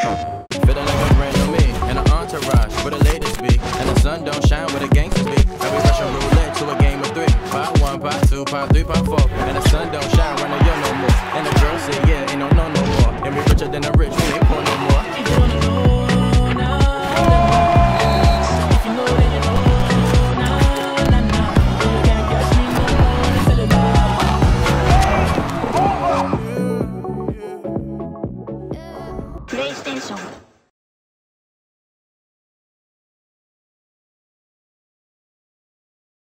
Feeling like a brand new me and an entourage where the ladies be. And the sun don't shine where the gangsters be. And we rushing roulette to a game of three. Part one, part two, part three, part four. And the sun don't shine when the yo no more. And the girls say, yeah, ain't no no no more. And we richer than the rich, cellular. PlayStation